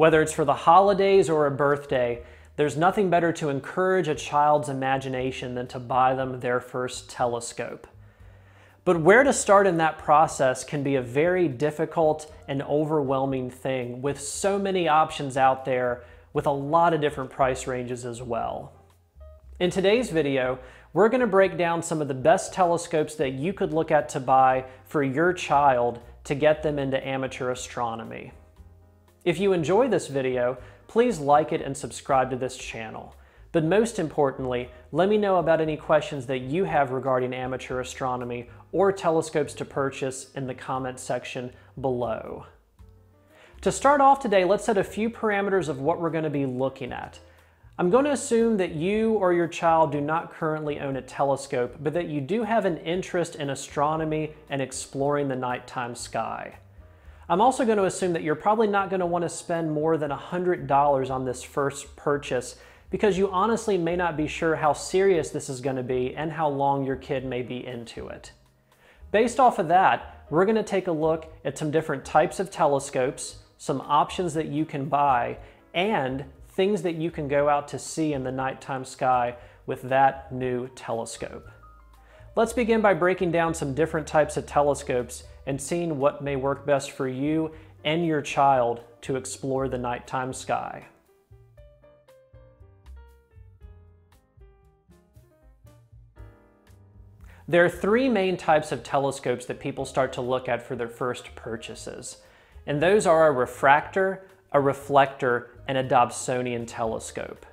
Whether it's for the holidays or a birthday, there's nothing better to encourage a child's imagination than to buy them their first telescope. But where to start in that process can be a very difficult and overwhelming thing with so many options out there with a lot of different price ranges as well. In today's video, we're going to break down some of the best telescopes that you could look at to buy for your child to get them into amateur astronomy. If you enjoy this video, please like it and subscribe to this channel. But most importantly, let me know about any questions that you have regarding amateur astronomy or telescopes to purchase in the comment section below. To start off today, let's set a few parameters of what we're going to be looking at. I'm going to assume that you or your child do not currently own a telescope, but that you do have an interest in astronomy and exploring the nighttime sky. I'm also going to assume that you're probably not going to want to spend more than $100 on this first purchase because you honestly may not be sure how serious this is going to be and how long your kid may be into it. Based off of that, we're going to take a look at some different types of telescopes, some options that you can buy, and things that you can go out to see in the nighttime sky with that new telescope. Let's begin by breaking down some different types of telescopes and seeing what may work best for you and your child to explore the nighttime sky. There are three main types of telescopes that people start to look at for their first purchases, and those are a refractor, a reflector, and a Dobsonian telescope.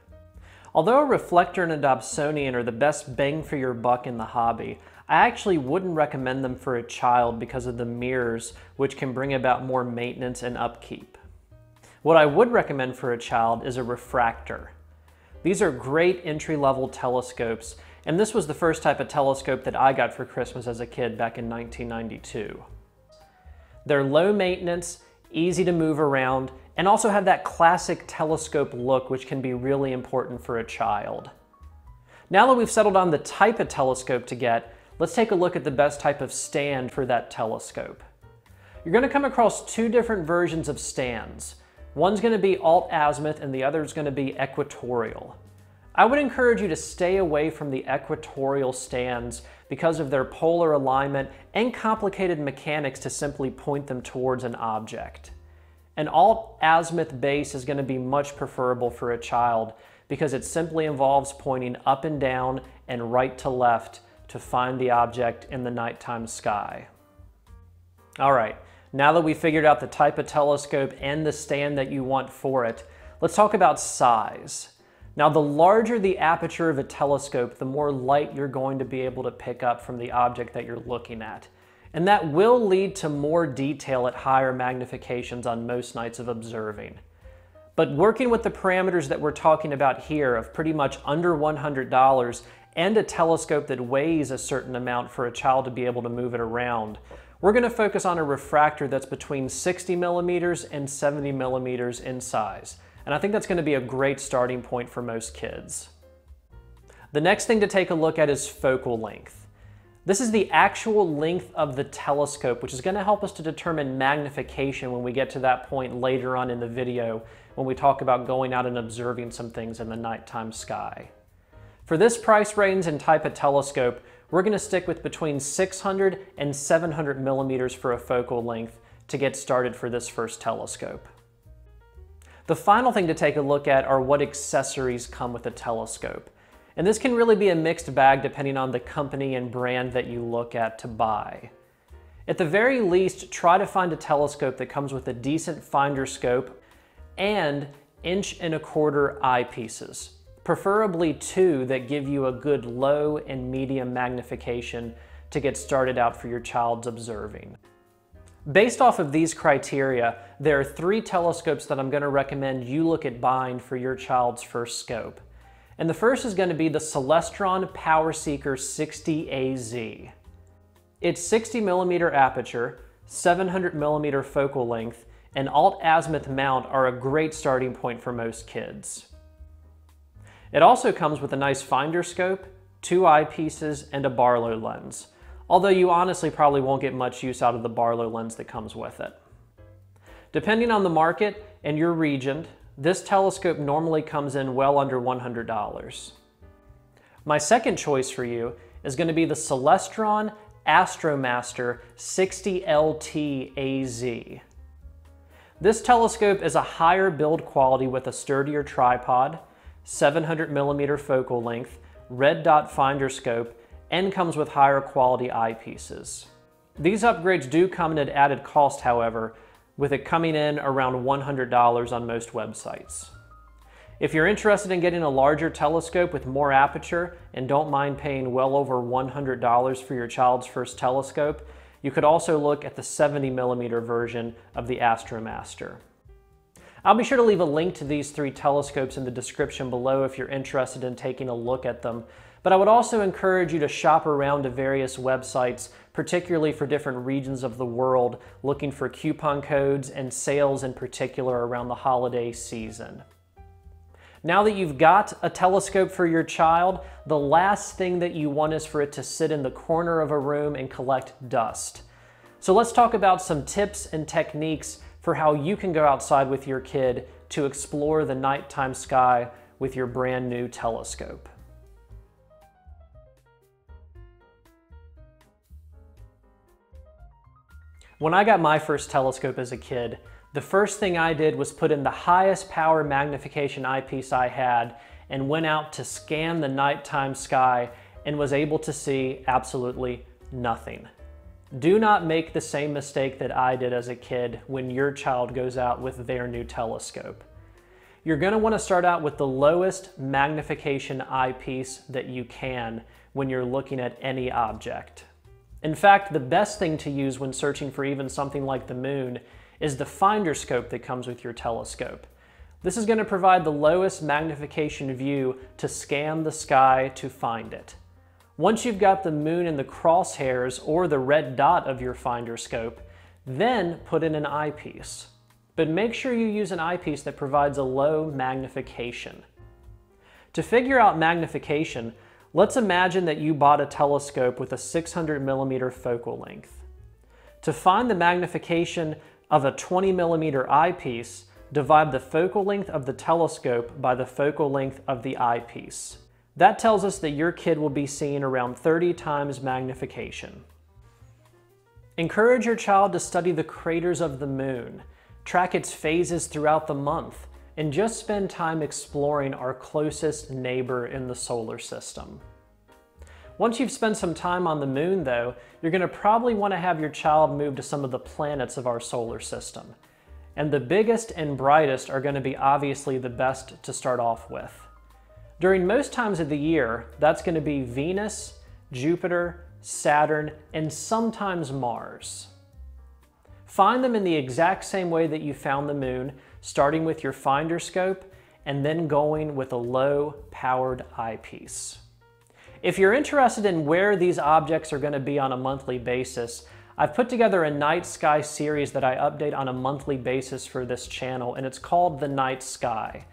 Although a reflector and a Dobsonian are the best bang for your buck in the hobby, I actually wouldn't recommend them for a child because of the mirrors, which can bring about more maintenance and upkeep. What I would recommend for a child is a refractor. These are great entry-level telescopes and this was the first type of telescope that I got for Christmas as a kid back in 1992. They're low maintenance, easy to move around, and also have that classic telescope look which can be really important for a child. Now that we've settled on the type of telescope to get, let's take a look at the best type of stand for that telescope. You're going to come across two different versions of stands. One's going to be alt-azimuth and the other is going to be equatorial. I would encourage you to stay away from the equatorial stands because of their polar alignment and complicated mechanics to simply point them towards an object. An alt-azimuth base is going to be much preferable for a child because it simply involves pointing up and down and right to left to find the object in the nighttime sky. All right, now that we figured out the type of telescope and the stand that you want for it, let's talk about size. Now, the larger the aperture of a telescope, the more light you're going to be able to pick up from the object that you're looking at. And that will lead to more detail at higher magnifications on most nights of observing. But working with the parameters that we're talking about here of pretty much under $100 and a telescope that weighs a certain amount for a child to be able to move it around, we're going to focus on a refractor that's between 60 millimeters and 70 millimeters in size. And I think that's gonna be a great starting point for most kids. The next thing to take a look at is focal length. This is the actual length of the telescope, which is gonna help us to determine magnification when we get to that point later on in the video when we talk about going out and observing some things in the nighttime sky. For this price range and type of telescope, we're gonna stick with between 600 and 700 millimeters for a focal length to get started for this first telescope. The final thing to take a look at are what accessories come with a telescope. And this can really be a mixed bag depending on the company and brand that you look at to buy. At the very least, try to find a telescope that comes with a decent finder scope and inch and a quarter eyepieces, preferably two that give you a good low and medium magnification to get started out for your child's observing. Based off of these criteria, there are three telescopes that I'm going to recommend you look at buying for your child's first scope. And the first is going to be the Celestron PowerSeeker 60AZ. Its 60 millimeter aperture, 700 millimeter focal length, and alt-azimuth mount are a great starting point for most kids. It also comes with a nice finder scope, two eyepieces, and a Barlow lens although you honestly probably won't get much use out of the Barlow lens that comes with it. Depending on the market, and your region, this telescope normally comes in well under $100. My second choice for you is going to be the Celestron Astromaster 60LT AZ. This telescope is a higher build quality with a sturdier tripod, 700 millimeter focal length, red dot finder scope, and comes with higher quality eyepieces. These upgrades do come at added cost, however, with it coming in around $100 on most websites. If you're interested in getting a larger telescope with more aperture and don't mind paying well over $100 for your child's first telescope, you could also look at the 70 millimeter version of the Astromaster. I'll be sure to leave a link to these three telescopes in the description below if you're interested in taking a look at them. But I would also encourage you to shop around to various websites, particularly for different regions of the world, looking for coupon codes and sales in particular around the holiday season. Now that you've got a telescope for your child, the last thing that you want is for it to sit in the corner of a room and collect dust. So let's talk about some tips and techniques for how you can go outside with your kid to explore the nighttime sky with your brand new telescope. When I got my first telescope as a kid, the first thing I did was put in the highest power magnification eyepiece I had and went out to scan the nighttime sky and was able to see absolutely nothing. Do not make the same mistake that I did as a kid when your child goes out with their new telescope. You're going to want to start out with the lowest magnification eyepiece that you can when you're looking at any object. In fact, the best thing to use when searching for even something like the moon is the finder scope that comes with your telescope. This is going to provide the lowest magnification view to scan the sky to find it. Once you've got the moon in the crosshairs or the red dot of your finder scope, then put in an eyepiece. But make sure you use an eyepiece that provides a low magnification. To figure out magnification, let's imagine that you bought a telescope with a 600 millimeter focal length. To find the magnification of a 20 millimeter eyepiece, divide the focal length of the telescope by the focal length of the eyepiece. That tells us that your kid will be seeing around 30 times magnification. Encourage your child to study the craters of the moon, track its phases throughout the month, and just spend time exploring our closest neighbor in the solar system. Once you've spent some time on the moon though, you're gonna probably wanna have your child move to some of the planets of our solar system. And the biggest and brightest are gonna be obviously the best to start off with. During most times of the year, that's gonna be Venus, Jupiter, Saturn, and sometimes Mars. Find them in the exact same way that you found the moon, starting with your finder scope and then going with a low powered eyepiece. If you're interested in where these objects are going to be on a monthly basis, I've put together a night sky series that I update on a monthly basis for this channel, and it's called The Night Sky.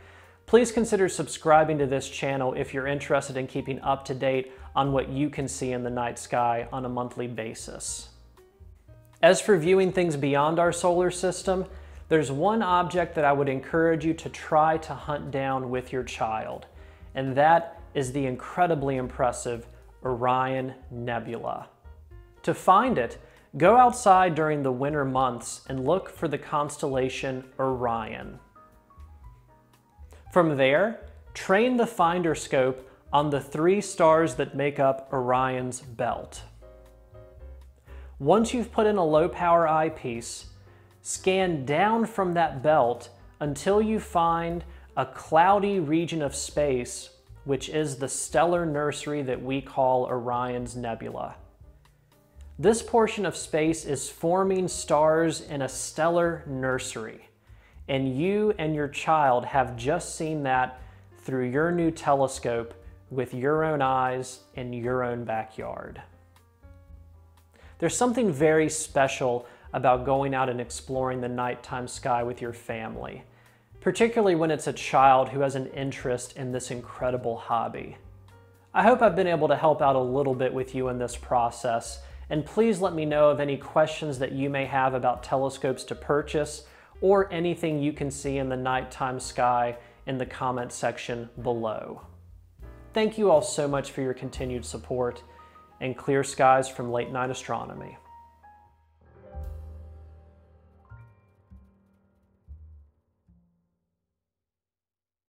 Please consider subscribing to this channel if you're interested in keeping up to date on what you can see in the night sky on a monthly basis. As for viewing things beyond our solar system, there's one object that I would encourage you to try to hunt down with your child, and that is the incredibly impressive Orion Nebula. To find it, go outside during the winter months and look for the constellation Orion. From there, train the finder scope on the three stars that make up Orion's belt. Once you've put in a low power eyepiece, scan down from that belt until you find a cloudy region of space which is the stellar nursery that we call Orion's Nebula. This portion of space is forming stars in a stellar nursery, and you and your child have just seen that through your new telescope with your own eyes in your own backyard. There's something very special about going out and exploring the nighttime sky with your family particularly when it's a child who has an interest in this incredible hobby. I hope I've been able to help out a little bit with you in this process, and please let me know of any questions that you may have about telescopes to purchase or anything you can see in the nighttime sky in the comment section below. Thank you all so much for your continued support, and clear skies from Late Night Astronomy.